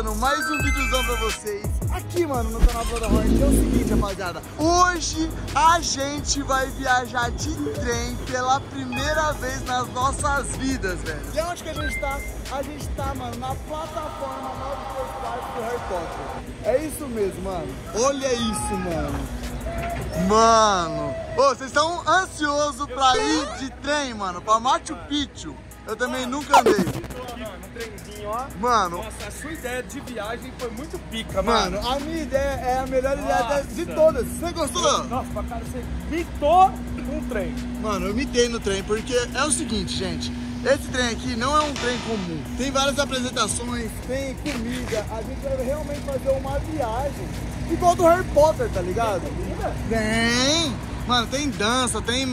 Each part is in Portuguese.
começando mais um videozão pra vocês Aqui, mano, no canal Blood Horn é o seguinte, rapaziada Hoje a gente vai viajar de trem pela primeira vez nas nossas vidas, velho. E onde que a gente tá? A gente tá, mano, na plataforma Nova Park do Harry Potter. É isso mesmo, mano. Olha isso, mano. Mano, ô, vocês estão ansiosos pra ir de trem, mano, pra Machu Picchu? Eu também nunca andei. Mano, Nossa, a sua ideia de viagem foi muito pica, mano. Mano, a minha ideia é a melhor ideia de todas. Você gostou? Nossa, pra cara, você mitou um trem. Mano, eu mitei no trem porque é o seguinte, gente. Esse trem aqui não é um trem comum. Tem várias apresentações, tem comida. A gente vai realmente fazer uma viagem igual do Harry Potter, tá ligado? Tem! Mano, tem dança, tem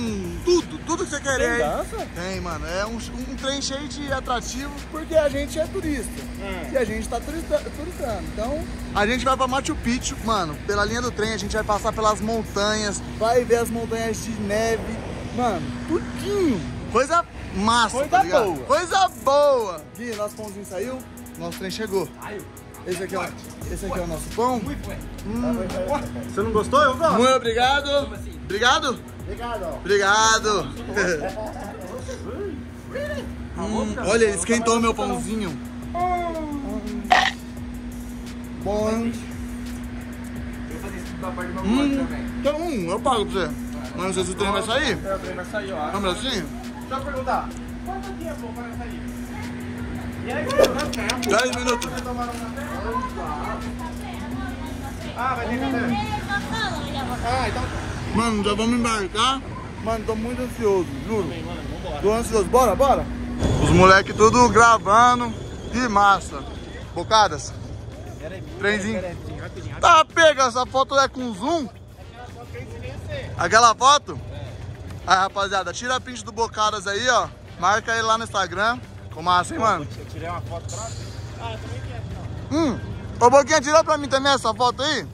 tudo, tudo que você querer. Tem dança? Tem, mano. É um, um trem cheio de atrativo, porque a gente é turista. É. E a gente tá turista, turistando. Então, a gente vai pra Machu Picchu, mano. Pela linha do trem, a gente vai passar pelas montanhas, vai ver as montanhas de neve. Mano, tudinho. Coisa massa, Coisa tá boa. Coisa boa. Gui, nosso pãozinho saiu, nosso trem chegou. Esse aqui, é o, esse aqui é o nosso pão. Você não gostou? Eu gosto. Muito obrigado. Obrigado? Obrigado. Obrigado. Hum, olha, ele esquentou meu pãozinho. Bom. Eu vou fazer isso da parte do meu Hum, então, um, eu pago pra você. Mas não sei se o trem vai sair. É, o trem vai sair, ó. Vamos assim? Deixa eu perguntar. Quanto tempo para sair? E aí, quanto tempo? 10 minutos. Ah, vai ter café? Ah, então... Mano, já vamos embarcar. Mano, tô muito ansioso, juro. Tô ansioso. Bora, bora. Os moleques tudo gravando. Que massa. Bocadas. Trenzinho. Tá, pega, essa foto é com zoom? Aquela foto? Aí, rapaziada, tira a print do Bocadas aí, ó. Marca ele lá no Instagram. Ficou massa, hein, mano? Eu tirei uma foto pra... Ah, eu também quero, não. Hum. Ô, Boquinha, tira pra mim também essa foto aí.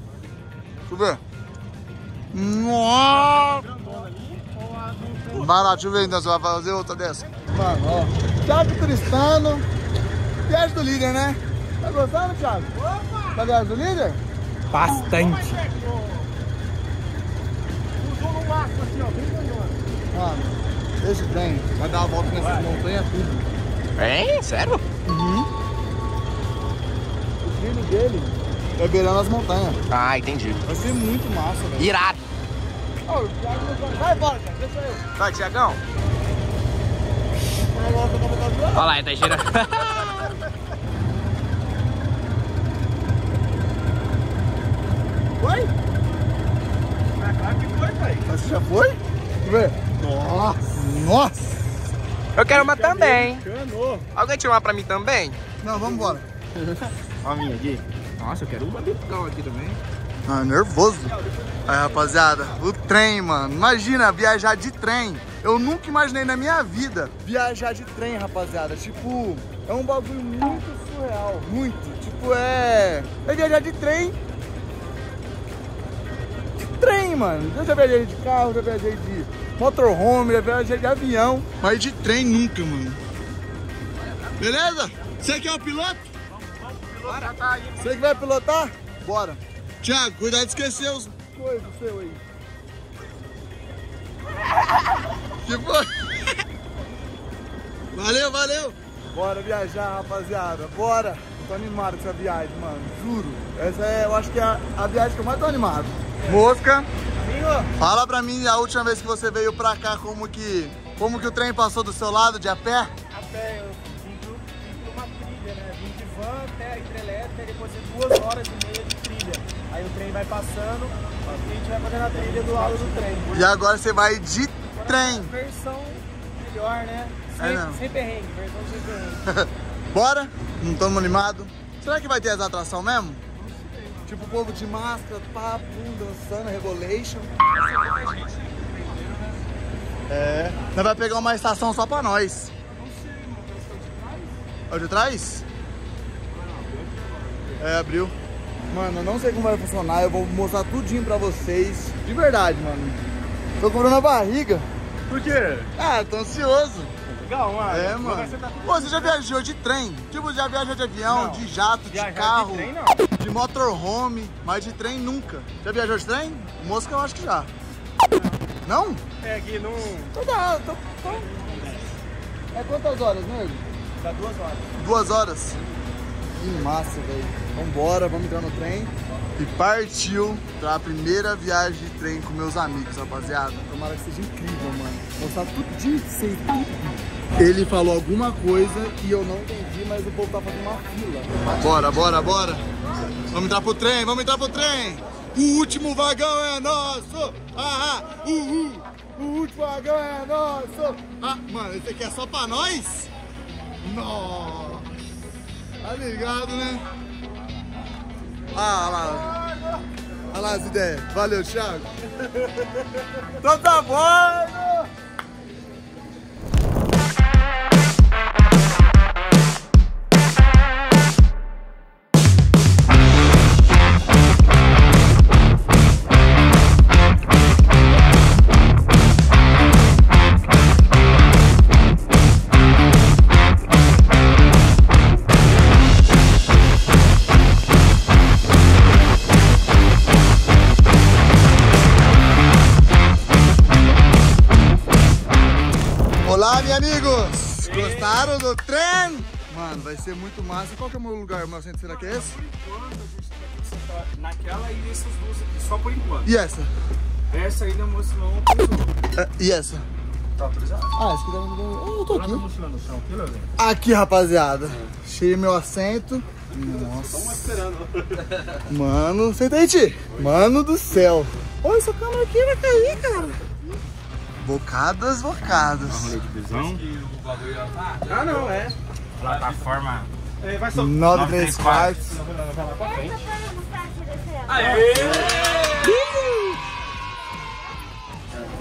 Deixa eu ver. Nossa. Vai então, você vai fazer outra dessa. Mano, ó. Thiago Tristano. Viagem do líder, né? Tá gostando, Thiago? Opa! Da viagem do líder? Bastante. Usou no máximo assim, ó, bem grandona. Mano, esse trem vai dar uma volta nessas montanhas tudo. É? Sério? O trilho dele é beirando as montanhas. Ah, entendi. Vai ser muito massa, velho. Irado. Vai- embora, Thiago. Deixa eu. Vai, Tiagão. Olha lá, ele tá girando. Foi? É claro que foi, pai. Você já foi? Ver. Nossa. Nossa. Eu quero uma também. Alguém tira uma pra mim também? Não, vamos embora. Ó a minha aqui. Nossa, eu quero uma bicão aqui também. Ah, nervoso. Aí, rapaziada, o trem, mano. Imagina viajar de trem. Eu nunca imaginei na minha vida viajar de trem, rapaziada. Tipo, é um bagulho muito surreal. Muito. Tipo, é. É viajar de trem. De trem, mano. Eu já viajei de carro, já viajei de motorhome, já viajei de avião. Mas de trem nunca, mano. Beleza? Você que é o piloto? Bora, tá aí. Você que vai pilotar? Bora. Tiago, cuidado de esquecer os coisas seu aí. Que foi? Valeu, valeu. Bora viajar, rapaziada. Bora. Tô animado com essa viagem, mano. Juro. Essa é, eu acho que é a, a viagem que eu mais tô animado. Mosca, Amigo, fala pra mim a última vez que você veio pra cá, como que, como que o trem passou do seu lado, de a pé? a pé eu vim por, uma trilha, né? Vim de van até a hidrelétrica depois de duas horas e meia de. Aí o trem vai passando e a gente vai fazendo a trilha do lado do trem. E agora você vai de trem. Versão melhor, né? É, Sem, não. sem perrengue, versão sem perrengue. Bora? Não estamos animados? Será que vai ter as atrações mesmo? Tipo o povo de máscara, papo, dançando, rebolation. É. Nós vai pegar uma estação só pra nós. É o de trás? É, abriu. Mano, eu não sei como vai funcionar, eu vou mostrar tudinho pra vocês. De verdade, mano. Tô cobrando a barriga. Por quê? Ah, tô ansioso. Legal, mano. É, Mas mano. Você tá Pô, você já viajou de trem? Tipo, já viajou de avião, Não. de jato, de carro, de trem, não. de motorhome, mas de trem nunca. Já viajou de trem? Mosca eu acho que já. Não? É aqui não. Então tá, tô, tô. É quantas horas, nego? Dá duas horas. Duas horas. Que massa, velho. Vambora, vamos entrar no trem. E partiu pra primeira viagem de trem com meus amigos, rapaziada. Tomara que seja incrível, mano. Mostrar tudo de sei tudo. Ele falou alguma coisa e eu não entendi, mas o povo tá fazendo uma fila. Bora, bora, bora. Vamos entrar pro trem, vamos entrar pro trem. O último vagão é nosso. Ah, ah, uhul. O último vagão é nosso. Ah, mano, esse aqui é só pra nós? Nossa. Tá ligado, né? Ah, lá. Olha lá as ideias. Valeu, Thiago. então tá bom. Gostaram do trem? Mano, vai ser muito massa. Qual que é o meu lugar? Meu assento, será que é esse? Naquela e nessas duas aqui, só por enquanto. E essa? Essa ainda moça não autorizou. É, E essa? Tá autorizado? Ah, esse aqui tá. Oh, eu tô a aqui. chão, aqui. Aqui, rapaziada. Cheio meu assento. Nossa. esperando. Mano, senta aí, Ti. Mano do céu. Olha, essa câmera aqui vai cair, cara. Bocadas, bocadas. de visão. Ah, não, é. Plataforma. é vai só. 9 3 quartos.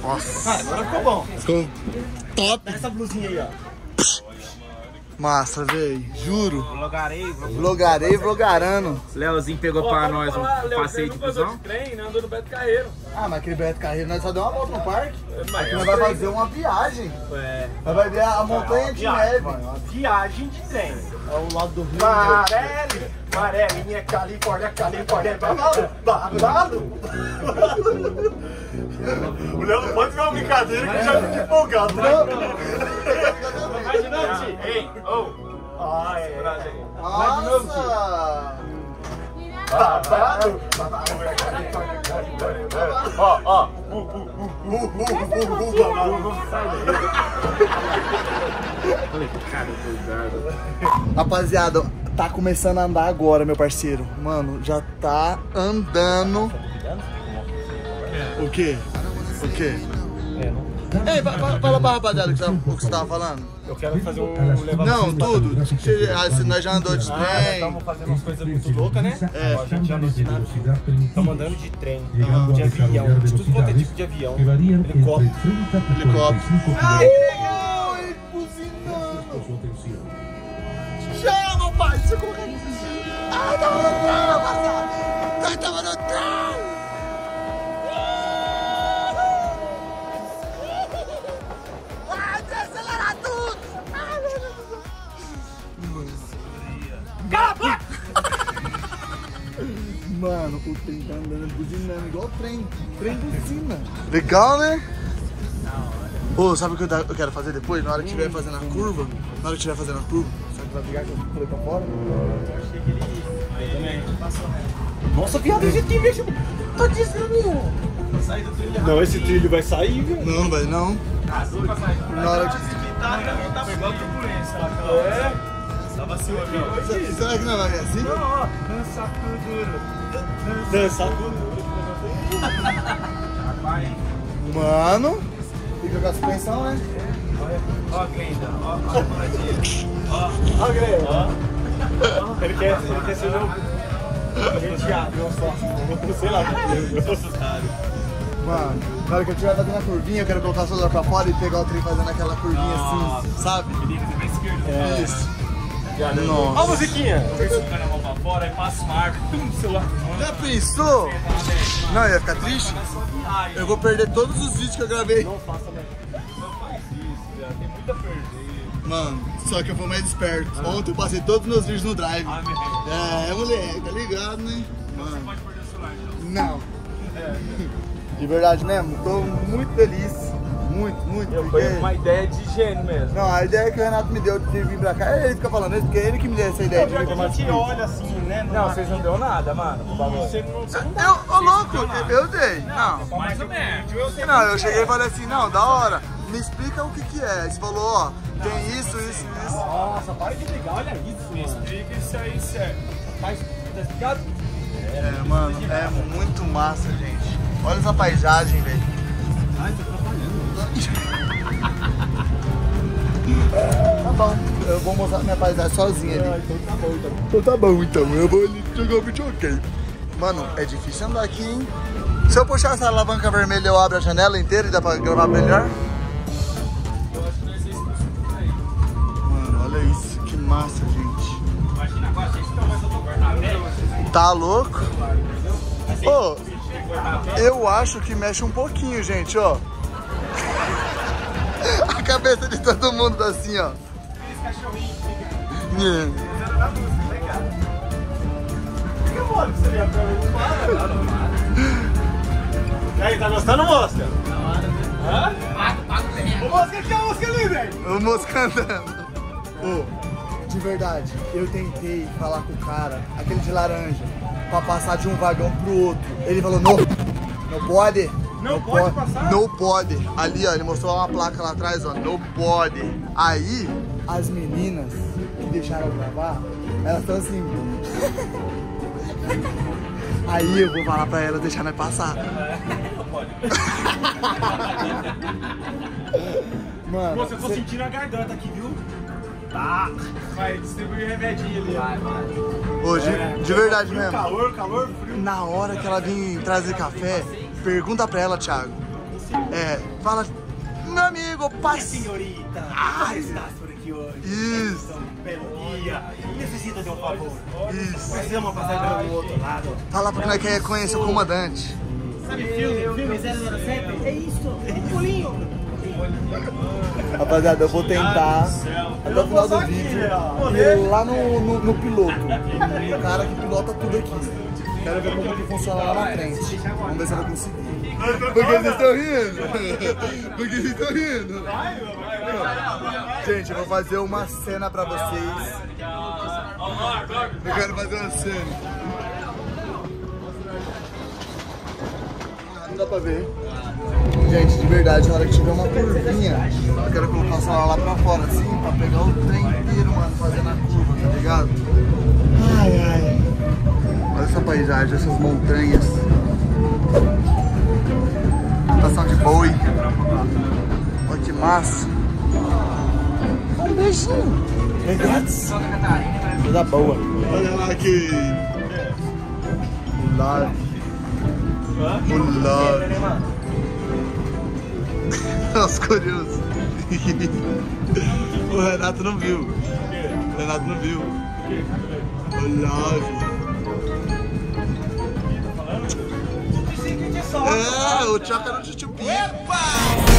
Nossa. Agora ficou bom. Ficou top. Essa blusinha aí, ó. Massa, véi. Juro. Vlogarei, vlog- Vlogarei, vlogarando. Leozinho pegou pra nós um passeio de busão. trem, né? Andou no Beto Carreiro. Ah, mas aquele Beto Carreiro, nós só deu uma volta no parque. Aqui nós vai fazer uma viagem. É. Nós vai ver a montanha de Viagem, neve. mano, viagem de trem. Ao lado do rio. Maré, maré, minha Califórnia, Califórnia, babado, babado. O Léo não pode ver uma brincadeira que já fico empolgado, né? Imagina, Ti. Ei, ô. Ah, é. Nossa! Babado. Ó, ó. Uh, uh, uh, uh, uh, uh, uh, babado. Sai daí. Rapaziada, tá começando a andar agora, meu parceiro. Mano, já tá andando. O quê? O quê? Ei, fa- fa- fala pra rapaziada tava- o que você tava falando. Eu quero fazer um levantamento. Não, tudo. Se, ah, se nós já andou de Ah, já trem. estamos fazendo umas coisas muito loucas, né? É. Ó, a gente já andou de nave. Estamos andando de trem, de avião, de tudo quanto é tipo de avião. Helicóptero. Helicóptero. Ai! Ele buzinando. Chama, pai! Eu colocar aqui. Ah, tava no trem, rapaziada! Nós tava no trem! Mano, o trem tá andando buzinando igual trem. Trem buzina. Legal, né? Ô, sabe o que eu, eu quero fazer depois? Na hora que estiver fazendo a curva, na hora que estiver fazendo a curva, sabe que vai brigar que eu pulei pra fora? Nossa, viado, esse trilho, esse... Tô dizendo. Não, esse trilho vai sair, viu? Não, vai não. Na hora que... Pegou a turbulência lá. É. Tava assim, ó. Será- Será que não vai assim? Ó, dança duro. Dança. Mano, fica com a suspensão, né? Ó, Glenda, ó, ó, ó, Glenda, ó. Ele quer, ele quer ser meu. Gente, meu sócio, sei lá, eu sou assustado. Mano, na hora que eu estiver fazendo a curvinha, eu quero colocar o celular pra fora e pegar o trem fazendo aquela curvinha assim, sabe? Menino, você vai esquerda. Isso. Ó a Nossa. musiquinha. Fora, aí passa uma árvore, tum, celular. Já pensou? Não, ia ficar triste? Eu vou perder todos os vídeos que eu gravei. Não faça mais. Não faz isso, velho. Tem muito a perder. Mano, só que eu fui mais esperto. Ontem eu passei todos os meus vídeos no Drive. Meu. É, moleque, tá ligado, né? Mano, Pode perder o celular, então. não. De verdade mesmo, tô muito feliz. Muito, muito. Eu porque- foi uma ideia de gênio mesmo. Não, a ideia que o Renato me deu de vir pra cá, ele fica falando isso, porque é ele que me deu essa ideia de vir pra a gente olha assim, né? Não, vocês não deu nada, mano, pro bagulho. Você não, você não Eu, ô louco, eu, dei. Não. Mais ou menos. Eu sei Não, eu cheguei e falei assim, não, da hora, me explica o que que é. Você falou, ó, tem isso, isso, isso. Nossa, para de brigar, olha isso. Me explica isso aí, sério. Tá tá explicado? É, mano, é muito massa, gente. Olha essa paisagem, velho. Ai, tô. Tá bom, eu vou mostrar minha paisagem sozinha ali. Então tá bom, então. Então tá bom, então, eu vou ali jogar o vídeo ok. Mano, é difícil andar aqui, hein? Se eu puxar essa alavanca vermelha, eu abro a janela inteira e dá pra gravar melhor? Eu acho que aí. Mano, olha isso, que massa, gente. Imagina agora, vocês estão mais Tá louco? Ô, eu acho que mexe um pouquinho, gente, ó. A cabeça de todo mundo tá assim, ó. Esse cachorrinho fica pensando na música, né, cara? Fica mole pra você ver a câmera. Não para. E aí, tá gostando, Mosca? Hã? Ô, Mosca, que é a música ali, velho? O moço cantando. Ô, de verdade, eu tentei falar com o cara, aquele de laranja, pra passar de um vagão pro outro. Ele falou, não, não pode. Não pode passar? Não pode. Ali, ó, ele mostrou uma placa lá atrás, ó, não pode. Aí, as meninas que deixaram eu gravar, elas estão assim. Aí eu vou falar pra elas deixar nós passar. Não pode. Mano, Moça, eu tô cê- sentindo a garganta aqui, viu? Tá. Vai distribuir remedinho ali. Vai, vai. Hoje, de verdade mesmo. Calor, calor, frio. Na hora que ela vir trazer café, pergunta pra ela, Thiago. É, fala, meu amigo, passe. Senhorita, Ai. estás por aqui hoje? Isso. Um belo dia. Necessita de um favor. Isso. Precisamos passar pelo outro lado. Fala pra nós que quer conhecer o comandante. Sabe filme? Filme 007? É isso. Um pulinho. Rapaziada, eu vou tentar até o final do vídeo ir lá no, no, no piloto. O cara que pilota tudo aqui. Quero ver como que funciona lá na frente. Vamos ver se eu vou conseguir. Porque vocês estão rindo? Porque vocês estão rindo? Gente, eu vou fazer uma cena pra vocês. Eu quero fazer uma cena. Ah, Não dá pra ver. Gente, de verdade, na hora que tiver uma curvinha, eu quero colocar o celular lá pra fora, assim, pra pegar o trem inteiro, mano, fazendo a curva, tá ligado? Ai, ai. Olha essa paisagem, essas montanhas. Estação de boi. Olha que massa. Um beijinho. É grátis. Coisa boa. Olha lá aqui. O love. O love. Os curiosos. o Renato não viu. O Renato não viu. O love. É, o Tchoca no Chuchupi. I'll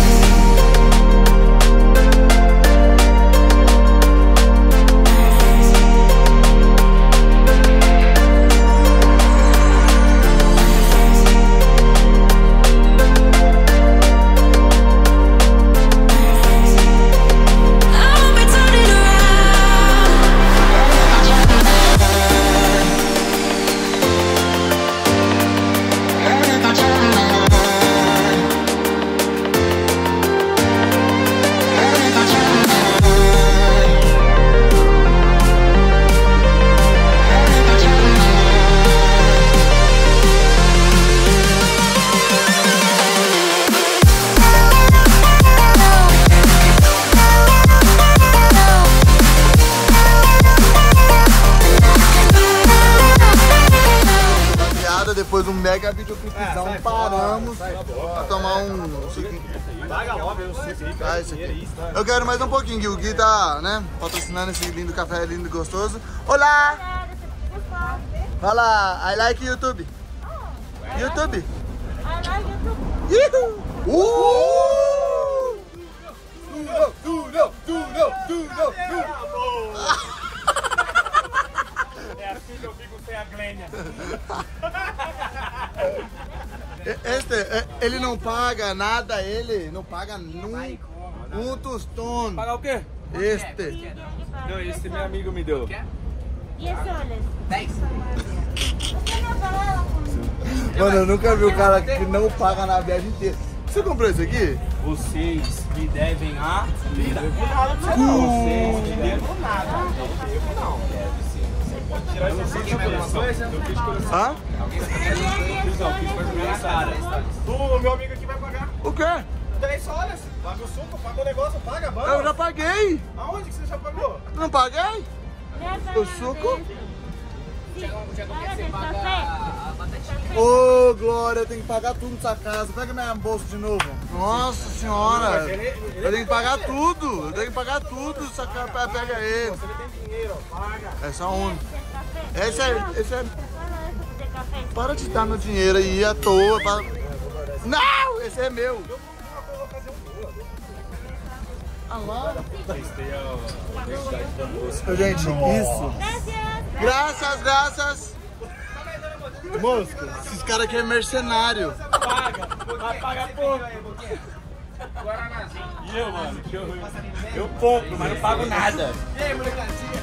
Gui. O Gui tá, né, patrocinando esse lindo café lindo e gostoso. Olá! Fala, I like YouTube. YouTube. I like YouTube. Ihu! Uh! Tudo, tudo, tudo, É assim que eu fico sem a Glênia. Este, ele não paga nada, ele não paga num, um tostão. Pagar o quê? Este. Não, esse meu amigo me deu. E esse olha? 10. Você não falava comigo? Mano, eu nunca vi um cara que não paga na viagem inteira. Você comprou isso aqui? Vocês me devem a vida. Cu. Vocês me devem nada. Eu não sei se é uma coisa. Eu fiz coleção. Hã? Tu, o meu amigo aqui vai pagar. O quê? 10 horas. Paga o suco, paga o negócio, paga a banda. Eu já paguei. Aonde que você já pagou? Não paguei? O suco? Ô, Glória, eu tenho que pagar tudo nessa casa. Pega minha bolsa de novo. Nossa senhora. Eu tenho que pagar tudo. Eu tenho que pagar tudo. Essa cara pega ele. Você não tem dinheiro, ó, paga. É só um. Esse é. Esse é. Para de dar meu dinheiro aí à toa. para- Não! Esse é meu. Gente, isso. Graças, graças. Mosca, esses caras aqui é mercenário. Paga, vai pagar pouco. E eu, mano, que eu, eu compro, mas não pago nada. Rapaziada,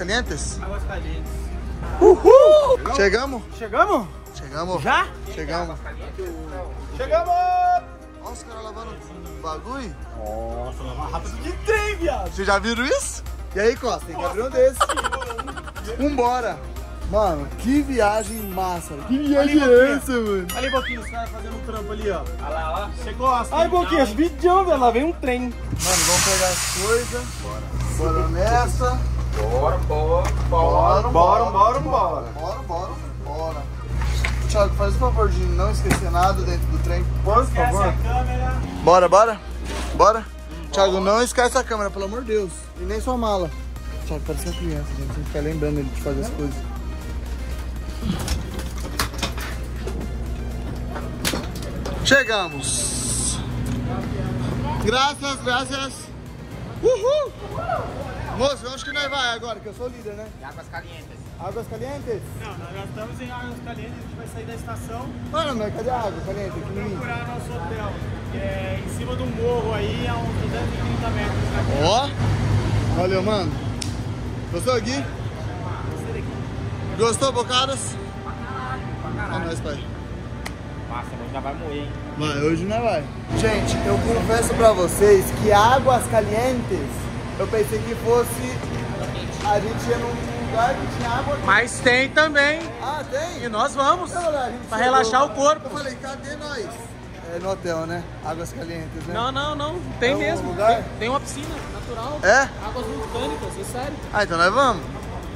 é Águas Calientes? Águas calientes. Uhul! Chegamos? Chegamos? Chegamos. Já? Chegamos. Chegamos! Olha os caras lavando o bagulho. Nossa, mais rápido que tem, viado. Vocês já viram isso? E aí, Costa, tem que abrir um desse. Vambora. Mano, que viagem massa. Que viagem é essa, mano? Olha aí, Boquinha, os caras fazendo um trampo ali, ó. Olha lá, olha lá. Você gosta? Ai, Boquinha, vidão, velho. Lá vem um trem. Mano, vamos pegar as coisas. Bora. Bora nessa. Bora, bora, Bora, Bora, bora, bora. Bora, bora, bora. Thiago, faz o favor de não esquecer nada dentro do trem, por Esquece favor. a câmera. Bora, bora. Bora. Thiago, não esquece a câmera, pelo amor de Deus. E nem sua mala. Thiago, parece uma criança, gente. Tem que ficar lembrando ele de fazer as coisas. Chegamos. Graças, graças. Uhul. Moço, onde que nós vai agora? Que eu sou o líder, né? Águas calientes. Águas Calientes. Não, nós já estamos em Águas Calientes, a gente vai sair da estação Mano, mas cadê a água caliente aqui no mim? procurar nosso hotel. Que é em cima de um morro aí, a uns 230 metros daqui. Ó. Valeu, mano. Gostou, Gui? Gostou, bocadas? É nóis, pai. Massa, mas já vai morrer, hein? Vai, hoje não vai. Gente, eu confesso pra vocês que Águas Calientes, eu pensei que fosse... A gente ia num lugar que tinha água... Mas tem também. Ah, tem? E nós vamos. Então, Pra chegou- relaxar o corpo. Eu falei, cadê nós? É no hotel, né? Águas Calientes, né? Não, não, não. Tem É um mesmo. lugar? Tem, tem uma piscina natural. É? Águas vulcânicas, é sério. Ah, então nós vamos.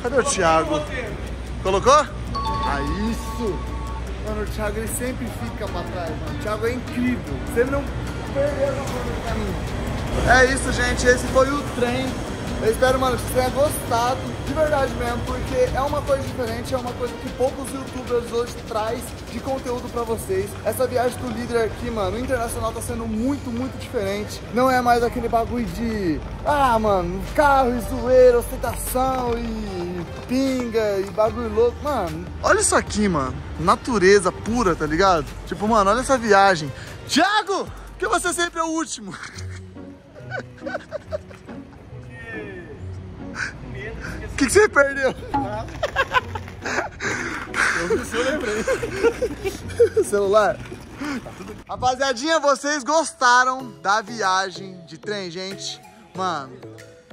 Cadê o Thiago? Colocou? Ah, isso! Mano, o Thiago ele sempre fica pra trás, mano. O Thiago é incrível. Você não perdeu no caminho. É isso, gente. Esse foi o trem. Eu espero, mano, que você tenha gostado de verdade mesmo, porque é uma coisa diferente, é uma coisa que poucos youtubers hoje traz de conteúdo pra vocês. Essa viagem do líder aqui, mano, internacional tá sendo muito, muito diferente. Não é mais aquele bagulho de, ah, mano, carro e zoeira, ostentação e pinga e bagulho louco. Mano, olha isso aqui, mano. Natureza pura, tá ligado? Tipo, mano, olha essa viagem. Thiago, que você sempre é o último. O que, que você perdeu? Eu vi se eu lembrei. celular. Rapaziadinha, vocês gostaram da viagem de trem, gente? Mano,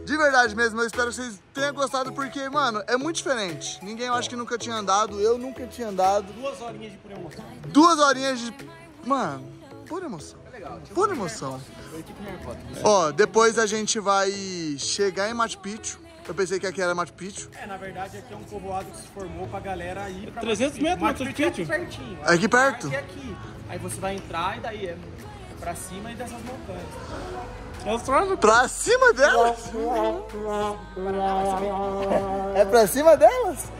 de verdade mesmo, eu espero que vocês tenham gostado porque, mano, é muito diferente. Ninguém eu acho que nunca tinha andado, eu nunca tinha andado. Duas horinhas de pura emoção. Duas horinhas de. Mano, pura emoção. Pura emoção. Tipo Harry Potter. Ó, depois a gente vai chegar em Machu Picchu. Eu pensei que aqui era Machu Picchu. É, na verdade aqui é um povoado que se formou pra galera ir pra 300 Machu Picchu. metros, Machu Machu Picchu é aqui pertinho. É aqui perto? Aqui é aqui. Aí você vai entrar e daí é pra cima e dessas montanhas. É. Pra cima delas? É pra cima delas?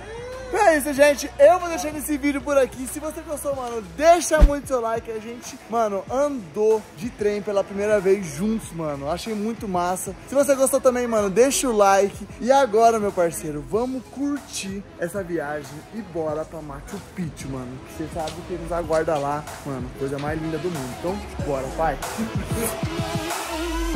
É isso, gente. Eu vou deixando esse vídeo por aqui. Se você gostou, mano, deixa muito seu like. A gente, mano, andou de trem pela primeira vez juntos, mano. Achei muito massa. Se você gostou também, mano, deixa o like. E agora, meu parceiro, vamos curtir essa viagem e bora pra Machu Picchu, mano. Você sabe o que nos aguarda lá, mano. Coisa mais linda do mundo. Então, bora, pai.